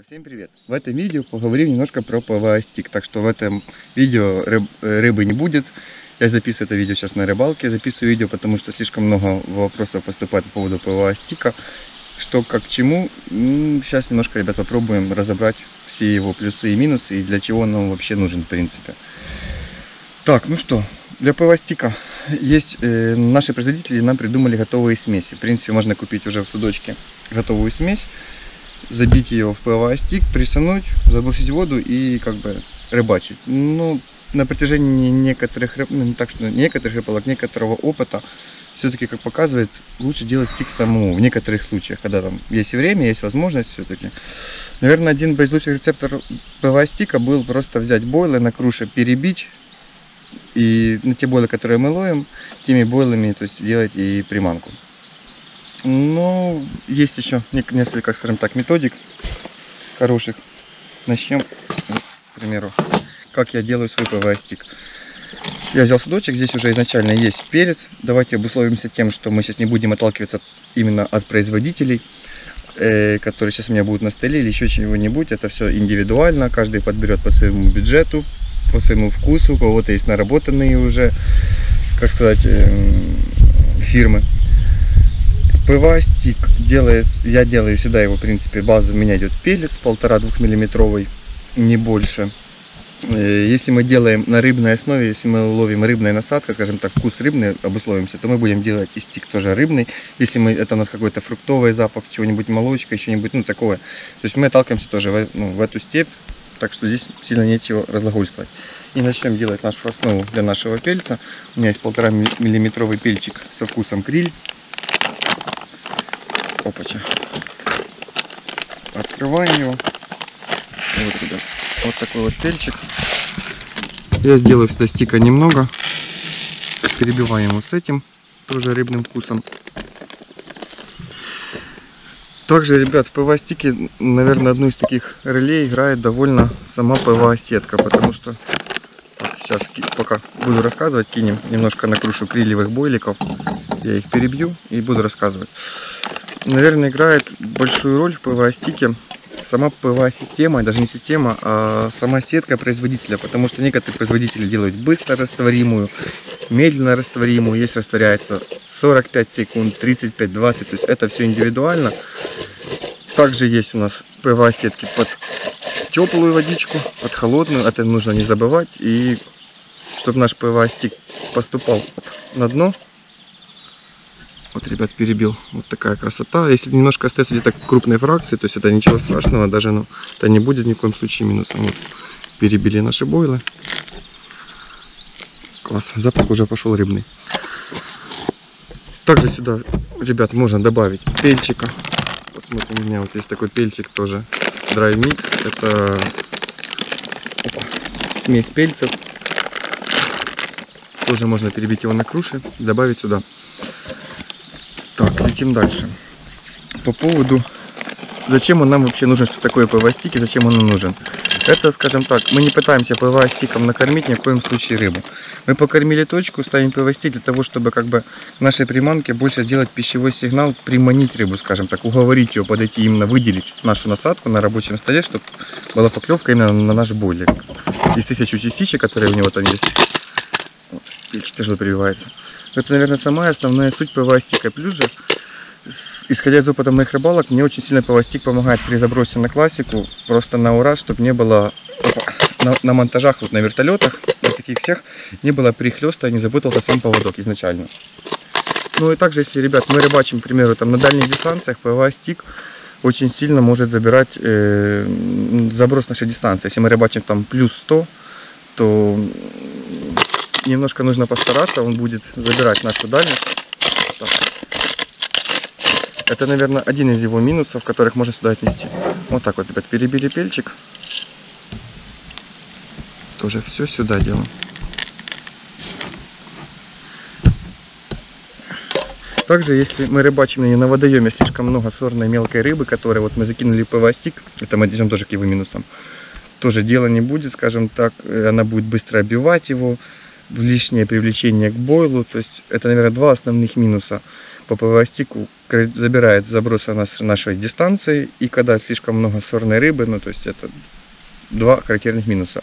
Всем привет! В этом видео поговорим немножко про ПВА стик. Так что в этом видео рыб, рыбы не будет. Я записываю это видео сейчас на рыбалке. Записываю видео, потому что слишком много вопросов поступает по поводу ПВА стика. Что, как, к чему. Сейчас немножко, ребят, попробуем разобрать все его плюсы и минусы и для чего он нам вообще нужен, в принципе. Так, ну что, для ПВА стика есть э, наши производители нам придумали готовые смеси. В принципе, можно купить уже в судочке готовую смесь забить ее в ПВА-стик, присануть, забросить воду и как бы рыбачить. Ну, на протяжении некоторых, ну, так что некоторых рыбалок, некоторого опыта, все-таки, как показывает, лучше делать стик самому в некоторых случаях, когда там есть время, есть возможность все-таки. Наверное, один из лучших рецептов ПВА-стика был просто взять бойлы на круше, перебить, и на те бойлы, которые мы ловим, теми бойлами, то есть делать и приманку. Но есть еще несколько, скажем так, методик хороших. Начнем, к примеру, как я делаю свой ПВА-стик. Я взял судочек, здесь уже изначально есть пелец. Давайте обусловимся тем, что мы сейчас не будем отталкиваться именно от производителей, э, которые сейчас у меня будут на столе или еще чего-нибудь. Это все индивидуально, каждый подберет по своему бюджету, по своему вкусу. У кого-то есть наработанные уже, как сказать, эм, фирмы. ПВА-стик делает, я делаю всегда его, в принципе, база у меня идет пелец, полтора-двух миллиметровый, не больше. Э, если мы делаем на рыбной основе, если мы ловим рыбная насадка, скажем так, вкус рыбный, обусловимся, то мы будем делать и стик тоже рыбный. Если мы, это у нас какой-то фруктовый запах, чего-нибудь молочка, еще-нибудь, ну, такое. То есть мы отталкиваемся тоже в, ну, в эту степь, так что здесь сильно нечего разлагольствовать. И начнем делать нашу основу для нашего пельца. У меня есть полтора миллиметровый пельчик со вкусом криль. Опача. Открываем его. Вот туда. Вот такой вот пельчик. Я сделаю всегда стика немного. Перебиваем его с этим. Тоже рыбным вкусом. Также, ребят, в ПВА-стике, наверное, одну из таких ролей играет довольно сама ПВА-сетка, потому что сейчас, пока буду рассказывать, кинем немножко на крушу крилевых бойликов. Я их перебью и буду рассказывать наверное, играет большую роль в ПВА-стике сама ПВА-система, даже не система, а сама сетка производителя, потому что некоторые производители делают быстро растворимую, медленно растворимую, есть растворяется 45 секунд, 35, 20, то есть это все индивидуально. Также есть у нас ПВА-сетки под теплую водичку, под холодную, это нужно не забывать, и чтобы наш ПВА-стик поступал на дно, ребят, перебил. Вот такая красота. Если немножко остается где-то крупной фракции, то есть это ничего страшного, даже ну, это не будет ни в коем случае минусом. Вот, перебили наши бойлы. Класс, запах уже пошел рыбный. Также сюда, ребят, можно добавить пельчика. Посмотрим, у меня вот есть такой пельчик тоже. Dry Mix. Это смесь пельцев. Тоже можно перебить его на круши, добавить сюда. Летим дальше. По поводу, зачем он нам вообще нужен, что такое ПВА-стик и зачем он нужен. Это, скажем так, мы не пытаемся ПВА-стиком накормить ни в коем случае рыбу. Мы покормили точку, ставим ПВА-стик для того, чтобы как бы нашей приманке больше сделать пищевой сигнал, приманить рыбу, скажем так, уговорить ее подойти, именно выделить нашу насадку на рабочем столе, чтобы была поклевка именно на наш бойлик. Из тысячу частичек, которые у него там есть, вот, тяжело прививается. Это, наверное, самая основная суть ПВА-стика. Плюс же, исходя из опыта моих рыбалок, мне очень сильно ПВА-стик помогает при забросе на классику, просто на ура, чтобы не было на, на монтажах, вот на вертолетах, на таких всех, не было прихлеста, не запутался сам поводок изначально. Ну и также, если, ребят, мы рыбачим, к примеру, там на дальних дистанциях, ПВА-стик очень сильно может забирать э, заброс нашей дистанции. Если мы рыбачим там плюс 100, то немножко нужно постараться, он будет забирать нашу дальность. Это, наверное, один из его минусов, которых можно сюда отнести. Вот так вот, ребят, перебили пельчик. Тоже все сюда делаем. Также, если мы рыбачим на водоеме слишком много сорной мелкой рыбы, которой вот мы закинули ПВА-стик, это мы отнесем тоже к его минусам, тоже дело не будет, скажем так, она будет быстро обивать его, лишнее привлечение к бойлу. То есть это, наверное, два основных минуса. По ПВА-стику забирает забросы нашей дистанции, и когда слишком много сорной рыбы, ну то есть это два характерных минуса.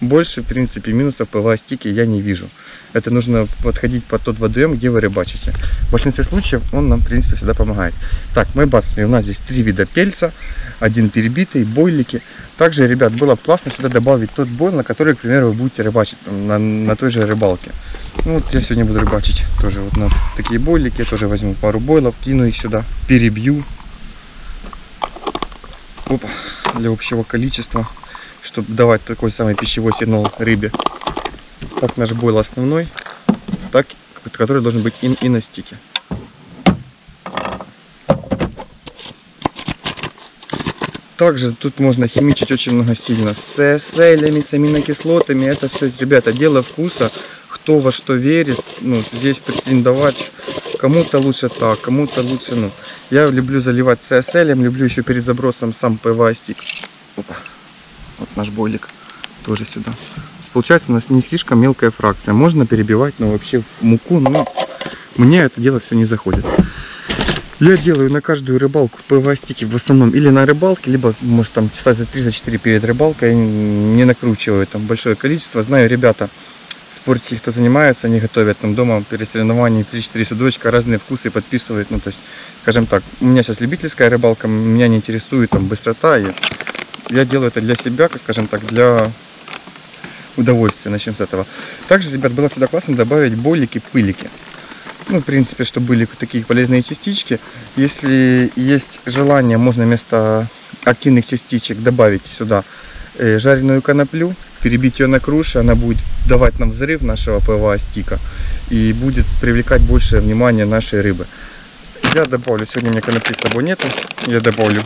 Больше, в принципе, минусов по стике я не вижу. Это нужно подходить под тот водоем, где вы рыбачите. В большинстве случаев он нам, в принципе, всегда помогает. Так, мы бацали. У нас здесь три вида пельца. Один перебитый, бойлики. Также, ребят, было бы классно сюда добавить тот бойл, на который, к примеру, вы будете рыбачить там, на, на той же рыбалке. Ну, вот я сегодня буду рыбачить тоже вот на такие бойлики. Я тоже возьму пару бойлов, кину их сюда, перебью. Опа, для общего количества чтобы давать такой самый пищевой сигнал рыбе. Так наш бойл основной, так который должен быть и, и на стике. Также тут можно химичить очень много сильно. С селями, с аминокислотами. Это все, ребята, дело вкуса. Кто во что верит. Ну, здесь претендовать кому-то лучше так, кому-то лучше, ну. Я люблю заливать CSL, люблю еще перед забросом сам ПВА стик. Опа. Вот наш бойлик тоже сюда. Получается у нас не слишком мелкая фракция. Можно перебивать, но вообще в муку, но мне это дело все не заходит. Я делаю на каждую рыбалку ПВА-стики в основном или на рыбалке, либо, может, там часа за 3-4 перед рыбалкой. не накручиваю там большое количество. Знаю, ребята, спортики, кто занимается, они готовят там дома перед соревнованием 3-4 судочка, разные вкусы подписывают. Ну, то есть, скажем так, у меня сейчас любительская рыбалка, меня не интересует там быстрота и я делаю это для себя, скажем так, для удовольствия. Начнем с этого. Также, ребят, было всегда классно добавить болики, пылики. Ну, в принципе, чтобы были такие полезные частички. Если есть желание, можно вместо активных частичек добавить сюда э, жареную коноплю, перебить ее на круши, она будет давать нам взрыв нашего ПВА стика и будет привлекать больше внимания нашей рыбы. Я добавлю, сегодня у меня конопли с собой нету, я добавлю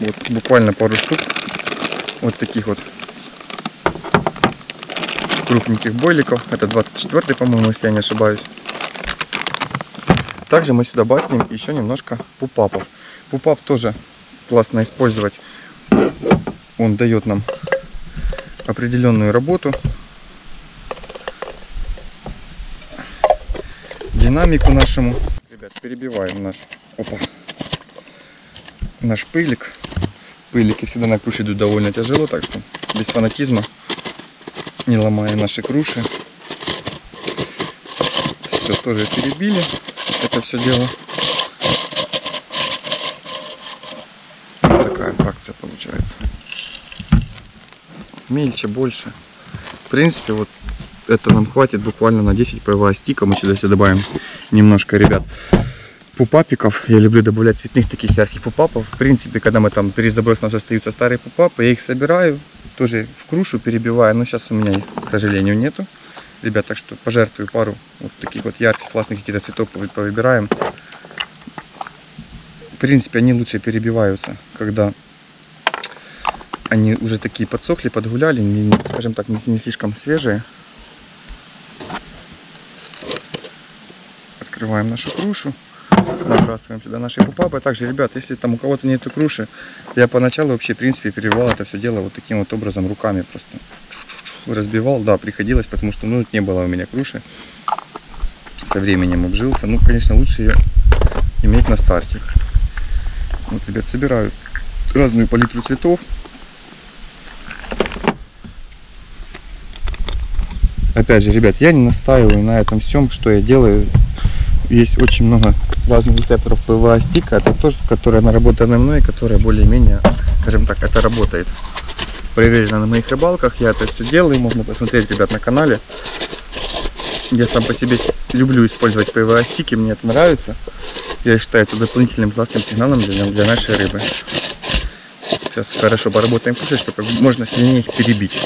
вот, буквально пару штук вот таких вот крупненьких бойликов. Это 24 по-моему, если я не ошибаюсь. Также мы сюда бацнем еще немножко попапов. Пупап тоже классно использовать. Он дает нам определенную работу. Динамику нашему. Ребят, перебиваем наш, опа, наш пылик пылики всегда на круши идут довольно тяжело, так что без фанатизма, не ломая наши круши. Все тоже перебили, это все дело. Вот такая фракция получается. Мельче, больше. В принципе, вот это нам хватит буквально на 10 ПВА стика. Мы сюда все добавим немножко, ребят попапиков. Я люблю добавлять цветных таких ярких попапов. В принципе, когда мы там перед забросом у нас остаются старые попапы, я их собираю, тоже в крушу перебиваю. Но сейчас у меня их, к сожалению, нету. Ребят, так что пожертвую пару вот таких вот ярких, классных каких-то цветов повыбираем. В принципе, они лучше перебиваются, когда они уже такие подсохли, подгуляли, не, скажем так, не, не слишком свежие. Открываем нашу крушу набрасываем сюда наши пупапы. Также, ребят, если там у кого-то нету круши, я поначалу вообще, в принципе, перебивал это все дело вот таким вот образом, руками просто. Разбивал, да, приходилось, потому что, ну, не было у меня круши. Со временем обжился. Ну, конечно, лучше ее иметь на старте. Вот, ребят, собираю разную палитру цветов. Опять же, ребят, я не настаиваю на этом всем, что я делаю. Есть очень много разных рецептов ПВА стика. Это то, которое наработано мной, которое более-менее, скажем так, это работает. Проверено на моих рыбалках. Я это все делаю. Можно посмотреть, ребят, на канале. Я сам по себе люблю использовать ПВА стики. Мне это нравится. Я считаю это дополнительным классным сигналом для, для нашей рыбы. Сейчас хорошо поработаем крушей, чтобы можно сильнее их перебить.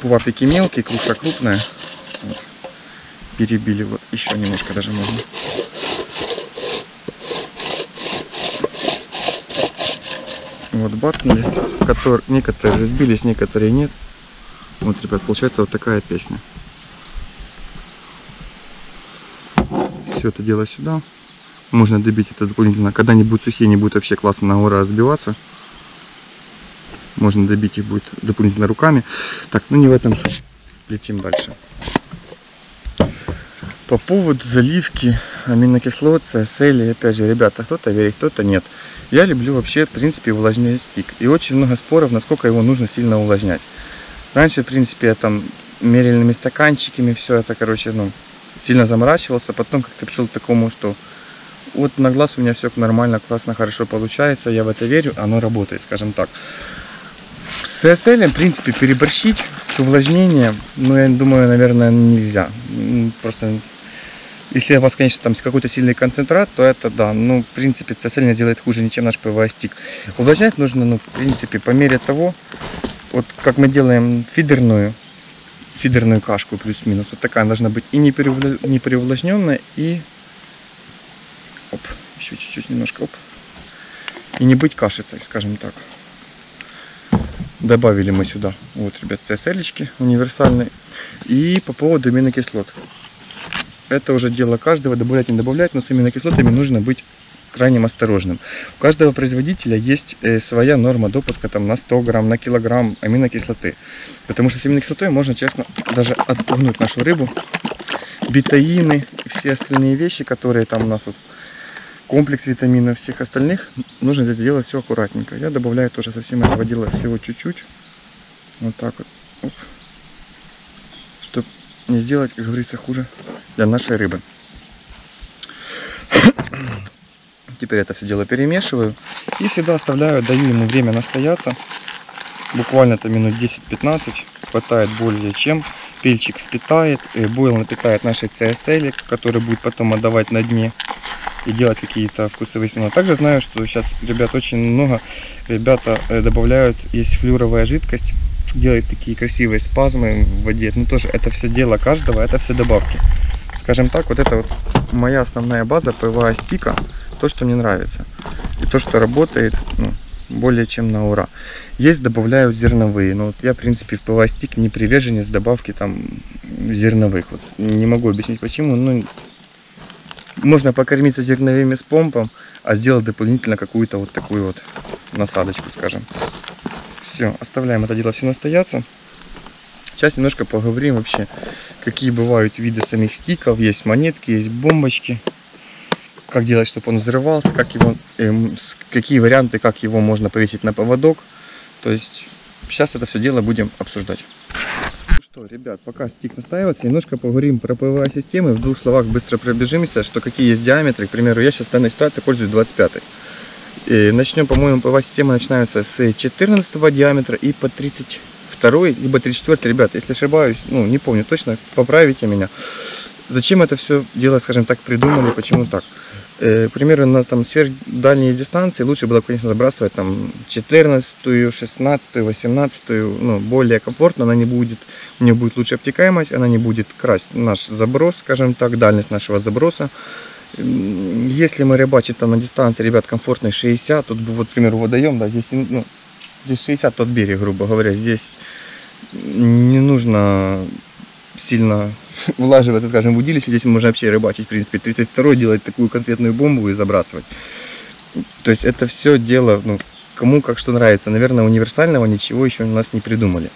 Попапики мелкие, круша крупная перебили. Вот еще немножко даже можно. Вот бацнули. Которые, некоторые разбились, некоторые нет. Вот, ребят, получается вот такая песня. Все это дело сюда. Можно добить это дополнительно. Когда они будут сухие, не будет вообще классно на ура разбиваться. Можно добить их будет дополнительно руками. Так, ну не в этом суть. Летим дальше. По поводу заливки аминокислот, и опять же, ребята, кто-то верит, кто-то нет. Я люблю вообще, в принципе, увлажнять стик. И очень много споров, насколько его нужно сильно увлажнять. Раньше, в принципе, я там мерильными стаканчиками все это, короче, ну, сильно заморачивался. Потом как-то пришел к такому, что вот на глаз у меня все нормально, классно, хорошо получается. Я в это верю, оно работает, скажем так. С CSL, в принципе, переборщить с увлажнением, ну, я думаю, наверное, нельзя. Просто, если у вас, конечно, там какой-то сильный концентрат, то это да. Ну, в принципе, CSL не сделает хуже, чем наш ПВА-стик. Увлажнять нужно, ну, в принципе, по мере того, вот как мы делаем фидерную, фидерную кашку плюс-минус. Вот такая должна быть и не, переувла... не переувлажненная, и... Оп, еще чуть-чуть немножко, оп. И не быть кашицей, скажем так. Добавили мы сюда, вот, ребят, CSL универсальные. И по поводу аминокислот. Это уже дело каждого, добавлять, не добавлять, но с аминокислотами нужно быть крайне осторожным. У каждого производителя есть э, своя норма допуска там, на 100 грамм, на килограмм аминокислоты. Потому что с аминокислотой можно, честно, даже отпугнуть нашу рыбу. Бетаины и все остальные вещи, которые там у нас вот комплекс витаминов всех остальных, нужно это делать все аккуратненько. Я добавляю тоже совсем этого дела всего чуть-чуть. Вот так вот. Оп. Не сделать, как говорится, хуже для нашей рыбы. Теперь это все дело перемешиваю. И всегда оставляю, даю ему время настояться. Буквально это минут 10-15. Хватает более чем. Пельчик впитает. Э, бойл напитает нашей CSL, который будет потом отдавать на дне и делать какие-то вкусовые сигналы. Также знаю, что сейчас ребят очень много ребята э, добавляют, есть флюоровая жидкость, делают такие красивые спазмы в воде. Ну тоже это все дело каждого, это все добавки. Скажем так, вот это вот моя основная база ПВА стика, то, что мне нравится. И то, что работает ну, более чем на ура. Есть добавляют зерновые, но вот я, в принципе, в ПВА стик не приверженец добавки там зерновых. Вот не могу объяснить почему, но можно покормиться зерновыми с помпом, а сделать дополнительно какую-то вот такую вот насадочку, скажем. Все, оставляем это дело все настояться. Сейчас немножко поговорим вообще, какие бывают виды самих стиков. Есть монетки, есть бомбочки. Как делать, чтобы он взрывался, как его, э, какие варианты, как его можно повесить на поводок. То есть сейчас это все дело будем обсуждать что, ребят, пока стик настаивается, немножко поговорим про ПВА-системы. В двух словах быстро пробежимся, что какие есть диаметры. К примеру, я сейчас в данной ситуации пользуюсь 25 и Начнем, по-моему, ПВА-системы начинаются с 14 диаметра и по 32 либо 34 Ребят, если ошибаюсь, ну, не помню точно, поправите меня. Зачем это все дело, скажем так, придумали, почему так? Э, примерно на там сверхдальние дистанции лучше было, конечно, забрасывать там 14, 16, 18, ну, более комфортно, она не будет, у нее будет лучше обтекаемость, она не будет красть наш заброс, скажем так, дальность нашего заброса. Если мы рыбачим там на дистанции, ребят, комфортной 60, тут, вот, к примеру, водоем, да, здесь, ну, здесь 60 тот берег, грубо говоря, здесь не нужно сильно влаживаться, скажем, в удилище. Здесь можно вообще рыбачить, в принципе, 32 делать такую конкретную бомбу и забрасывать. То есть это все дело, ну, кому как что нравится. Наверное, универсального ничего еще у нас не придумали.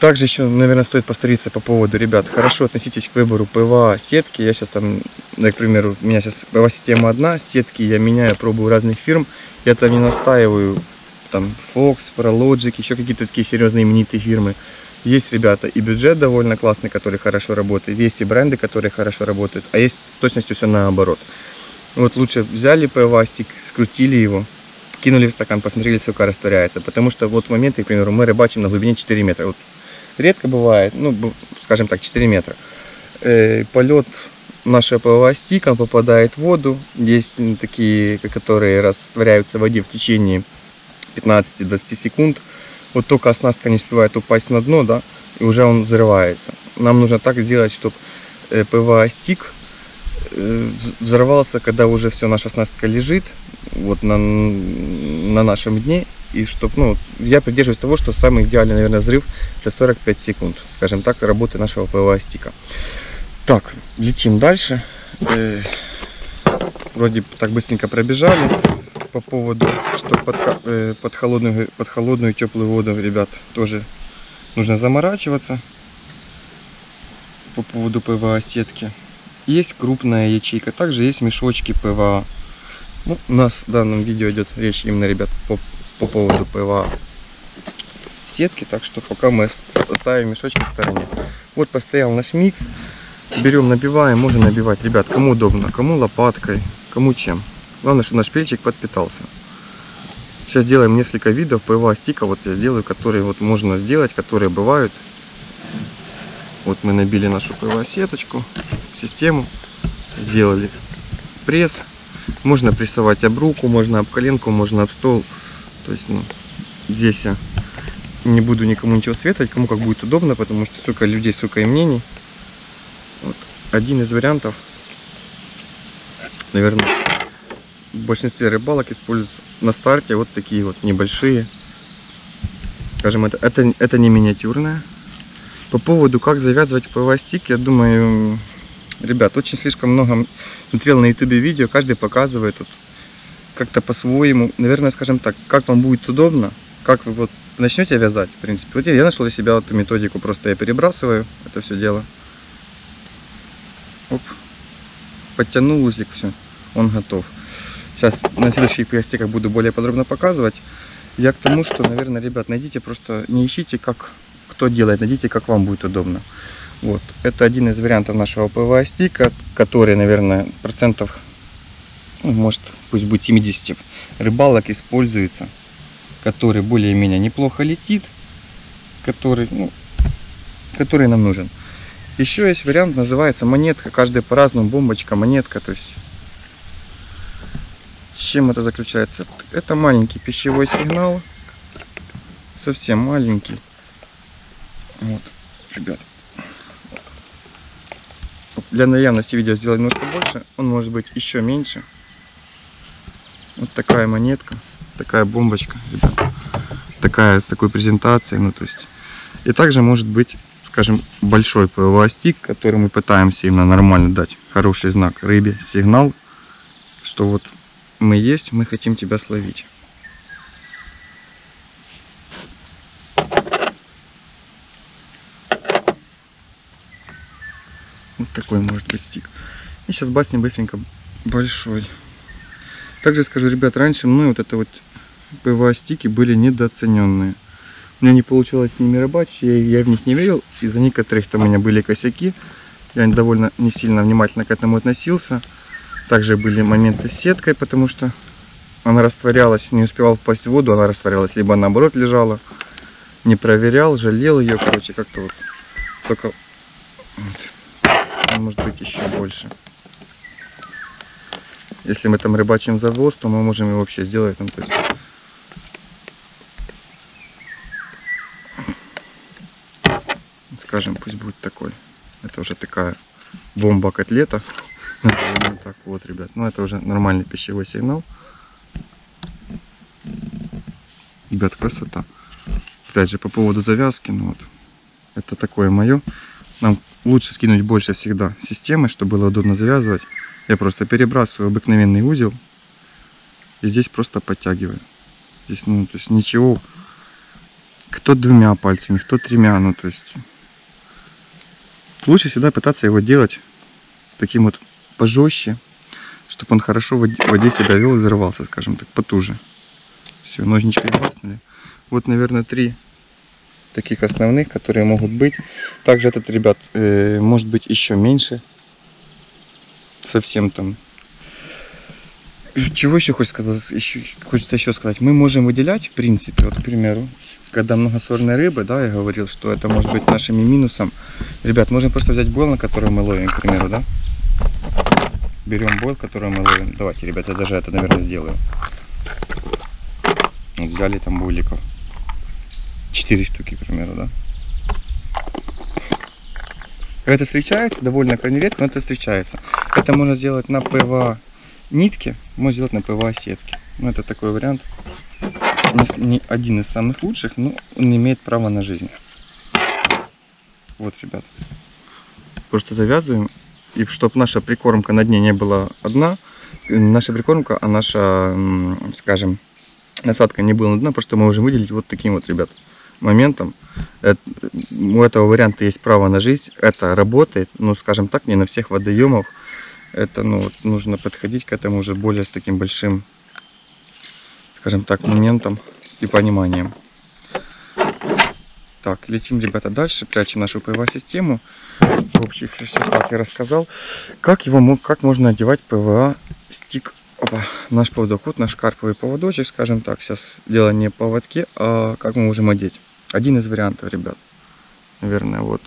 Также еще, наверное, стоит повториться по поводу, ребят, хорошо относитесь к выбору ПВА сетки. Я сейчас там, к примеру, у меня сейчас система одна, сетки я меняю, пробую разных фирм. Я там не настаиваю, там, Fox, Prologic, еще какие-то такие серьезные именитые фирмы. Есть, ребята, и бюджет довольно классный, который хорошо работает, есть и бренды, которые хорошо работают, а есть с точностью все наоборот. Вот лучше взяли ПВАстик, скрутили его, кинули в стакан, посмотрели, сколько растворяется. Потому что вот моменты, к примеру, мы рыбачим на глубине 4 метра. Вот редко бывает, ну, скажем так, 4 метра. Э, полет нашего ПВА стика попадает в воду. Есть такие, которые растворяются в воде в течение 15-20 секунд вот только оснастка не успевает упасть на дно, да, и уже он взрывается. Нам нужно так сделать, чтобы э, ПВА-стик э, взорвался, когда уже все, наша оснастка лежит вот на, на нашем дне. И чтоб, ну, я придерживаюсь того, что самый идеальный, наверное, взрыв это 45 секунд, скажем так, работы нашего ПВА-стика. Так, летим дальше. Э, вроде так быстренько пробежали по поводу, что под, э, под, холодную, под холодную теплую воду, ребят, тоже нужно заморачиваться по поводу ПВА сетки. есть крупная ячейка, также есть мешочки ПВА. Ну, у нас в данном видео идет речь именно, ребят, по, по поводу ПВА сетки, так что пока мы ставим мешочки в стороне. Вот постоял наш микс, берем, набиваем, можно набивать, ребят, кому удобно, кому лопаткой, кому чем. Главное, чтобы наш пельчик подпитался. Сейчас сделаем несколько видов ПВА стика, вот я сделаю, которые вот можно сделать, которые бывают. Вот мы набили нашу ПВА сеточку, систему, сделали пресс. Можно прессовать об руку, можно об коленку, можно об стол. То есть, ну, здесь я не буду никому ничего советовать, кому как будет удобно, потому что столько людей, столько и мнений. Вот. Один из вариантов, наверное, в большинстве рыбалок используются на старте вот такие вот небольшие. Скажем, это, это, это не миниатюрная. По поводу, как завязывать ПВА-стик, я думаю, ребят, очень слишком много смотрел на ютубе видео, каждый показывает вот, как-то по-своему. Наверное, скажем так, как вам будет удобно, как вы вот начнете вязать, в принципе. Вот я нашел для себя эту методику, просто я перебрасываю это все дело. Оп. Подтянул узлик, все, он готов. Сейчас на следующих пластиках буду более подробно показывать. Я к тому, что, наверное, ребят, найдите просто, не ищите, как кто делает, найдите, как вам будет удобно. Вот, это один из вариантов нашего ПВА стика, который, наверное, процентов, ну, может, пусть будет 70 рыбалок используется, который более-менее неплохо летит, который, ну, который нам нужен. Еще есть вариант, называется монетка, каждый по-разному, бомбочка, монетка, то есть чем это заключается? Это маленький пищевой сигнал. Совсем маленький. Вот, ребят. Для наглядности видео сделать немножко больше. Он может быть еще меньше. Вот такая монетка. Такая бомбочка, ребят. Такая, с такой презентацией. Ну, то есть. И также может быть, скажем, большой ПВА-стик, который мы пытаемся именно нормально дать. Хороший знак рыбе, сигнал, что вот мы есть, мы хотим тебя словить. Вот такой может быть стик. И сейчас бахнем быстренько большой. Также скажу, ребят, раньше мной вот это вот ПВА стики были недооцененные. У меня не получалось с ними рыбачить, я, я в них не верил. Из-за некоторых там у меня были косяки. Я довольно не сильно внимательно к этому относился. Также были моменты с сеткой, потому что она растворялась, не успевал впасть в воду, она растворялась, либо наоборот лежала. Не проверял, жалел ее, короче, как-то вот. Только, вот, может быть, еще больше. Если мы там рыбачим за воз, то мы можем его вообще сделать, ну, то есть, скажем, пусть будет такой. Это уже такая бомба-котлета. так вот, ребят. Ну, это уже нормальный пищевой сигнал. Ребят, красота. Опять же, по поводу завязки, ну вот, это такое мое. Нам лучше скинуть больше всегда системы, чтобы было удобно завязывать. Я просто перебрасываю обыкновенный узел. И здесь просто подтягиваю. Здесь, ну, то есть ничего. Кто двумя пальцами, кто тремя, ну, то есть... Лучше всегда пытаться его делать таким вот пожестче, чтобы он хорошо в воде себя вел и взрывался, скажем так, потуже. Все, ножничкой баснули. Вот, наверное, три таких основных, которые могут быть. Также этот, ребят, э, может быть еще меньше. Совсем там. Чего еще хочется сказать? Еще, хочется еще сказать. Мы можем выделять, в принципе, вот, к примеру, когда много сорной рыбы, да, я говорил, что это может быть нашими минусом. Ребят, можем просто взять бойл, на который мы ловим, к примеру, да берем бойл, который мы ловим. Давайте, ребята, даже это, наверное, сделаю. Вот взяли там бойликов. Четыре штуки, к примеру, да. Это встречается довольно крайне редко, но это встречается. Это можно сделать на ПВА нитке, можно сделать на ПВА сетке. Ну, это такой вариант. Не, не один из самых лучших, но он имеет право на жизнь. Вот, ребят. Просто завязываем и чтобы наша прикормка на дне не была одна, наша прикормка, а наша, скажем, насадка не была на дне, потому что мы можем выделить вот таким вот, ребят, моментом. Э, У этого варианта есть право на жизнь. Это работает, ну, скажем так, не на всех водоемах. Это, ну, нужно подходить к этому уже более с таким большим, скажем так, моментом и пониманием. Так, летим, ребята, дальше, прячем нашу ПВА-систему. В общих чертах я рассказал, как его как можно одевать ПВА-стик. Опа, наш поводок, вот наш карповый поводочек, скажем так. Сейчас дело не в поводке, а как мы можем одеть. Один из вариантов, ребят. Наверное, вот,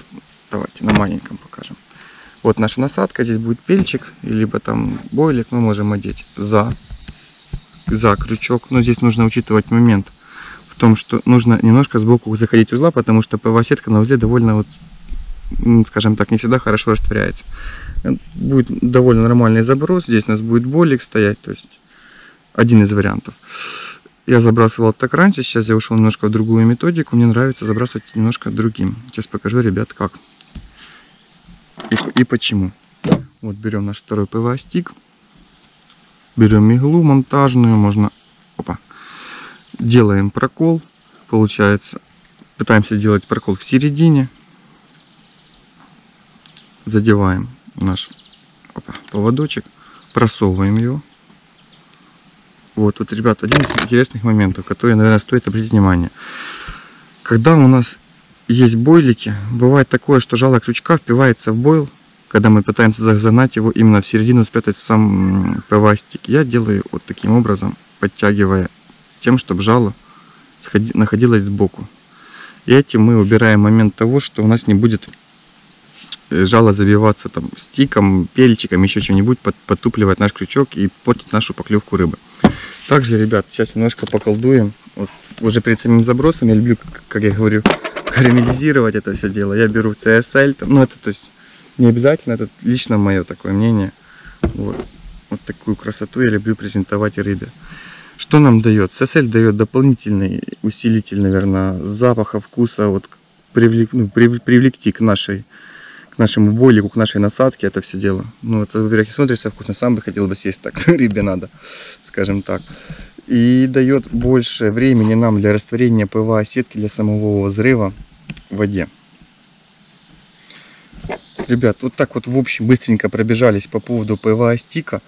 давайте на маленьком покажем. Вот наша насадка, здесь будет пельчик, либо там бойлик, мы можем одеть за, за крючок. Но здесь нужно учитывать момент в том, что нужно немножко сбоку заходить узла, потому что ПВА-сетка на узле довольно, вот, скажем так, не всегда хорошо растворяется. Будет довольно нормальный заброс, здесь у нас будет бойлик стоять, то есть один из вариантов. Я забрасывал так раньше, сейчас я ушел немножко в другую методику, мне нравится забрасывать немножко другим. Сейчас покажу, ребят, как и, и почему. Вот берем наш второй ПВА-стик, берем иглу монтажную, можно, опа, делаем прокол, получается, пытаемся делать прокол в середине, задеваем наш опа, поводочек, просовываем его. Вот, вот, ребят, один из интересных моментов, который, наверное, стоит обратить внимание. Когда у нас есть бойлики, бывает такое, что жало крючка впивается в бойл, когда мы пытаемся загнать его именно в середину, спрятать сам м, ПВА-стик. Я делаю вот таким образом, подтягивая тем, чтобы жало находилось сбоку. И этим мы убираем момент того, что у нас не будет э, жало забиваться там стиком, пельчиком, еще чем-нибудь, под- подтупливать наш крючок и портить нашу поклевку рыбы. Также, ребят, сейчас немножко поколдуем. Вот уже перед самим забросом я люблю, как я говорю, карамелизировать это все дело. Я беру CSL, там, ну это то есть не обязательно, это лично мое такое мнение. Вот. вот такую красоту я люблю презентовать рыбе. Что нам дает? CSL дает дополнительный усилитель, наверное, запаха, вкуса, вот привлек, ну, прив- привлекти к нашей к нашему бойлику, к нашей насадке это все дело. Ну, это, во-первых, смотрится вкусно. Сам бы хотел бы съесть так, рыбе надо, скажем так. И дает больше времени нам для растворения ПВА сетки для самого взрыва в воде. Ребят, вот так вот в общем быстренько пробежались по поводу ПВА стика.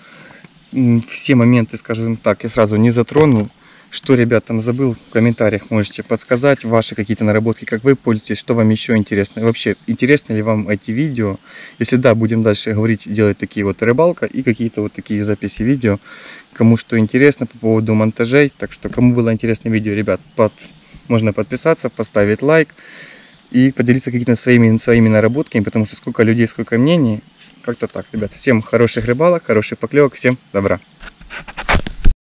Все моменты, скажем так, я сразу не затронул. Что, ребят, там забыл, в комментариях можете подсказать ваши какие-то наработки, как вы пользуетесь, что вам еще интересно. И вообще, интересны ли вам эти видео? Если да, будем дальше говорить, делать такие вот рыбалка и какие-то вот такие записи видео. Кому что интересно по поводу монтажей. Так что, кому было интересно видео, ребят, под... можно подписаться, поставить лайк и поделиться какими-то своими, своими наработками, потому что сколько людей, сколько мнений. Как-то так, ребят. Всем хороших рыбалок, хороших поклевок, всем добра.